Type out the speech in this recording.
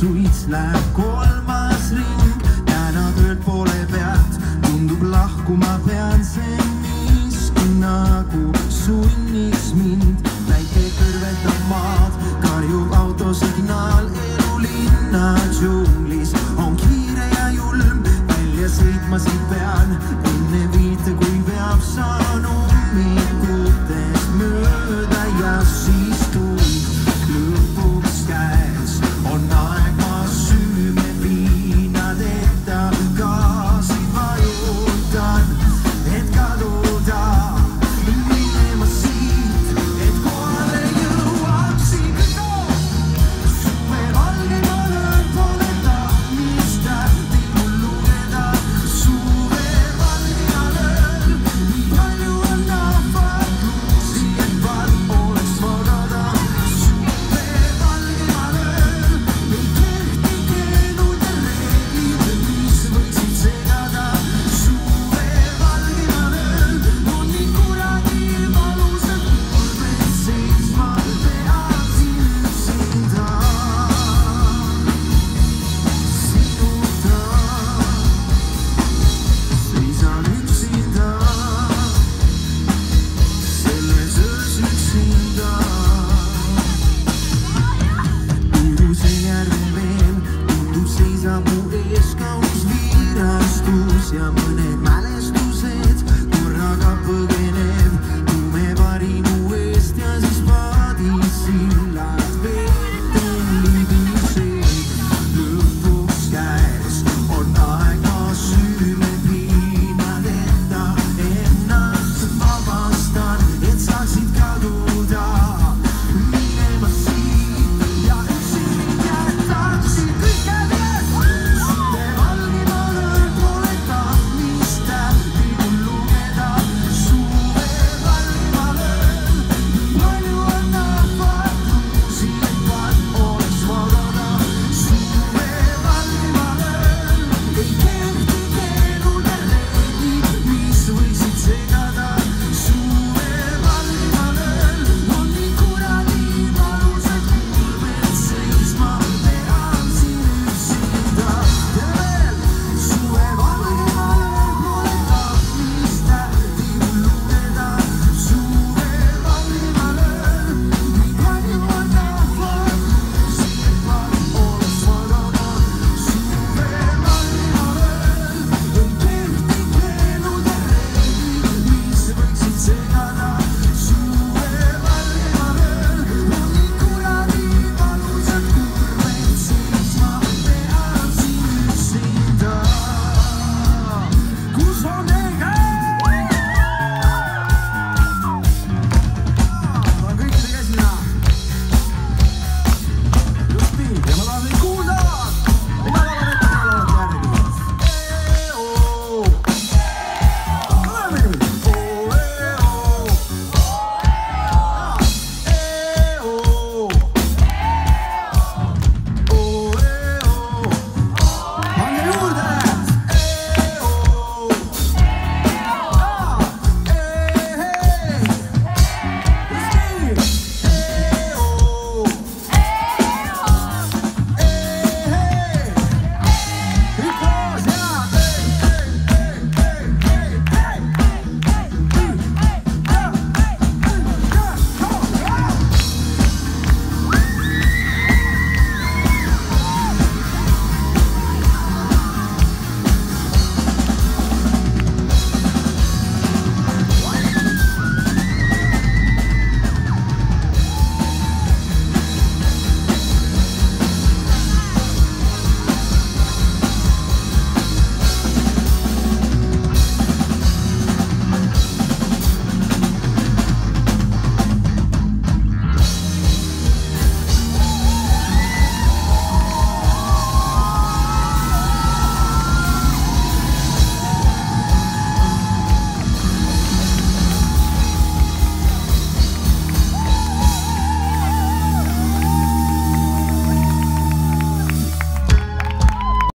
siis läheb kolmas ring, täna töölt poole pealt, tundub lahkuma pean, see miski nagu sunniks mind, päike kõrvetab maad, karjub autosignaal, elu linna džunglis on kiire ja julm, välja sõitma siit pean, enne viite, kui peab saan tundub seisab mu ees kaunis viirastus ja mõned mälestused korraga põgenevad.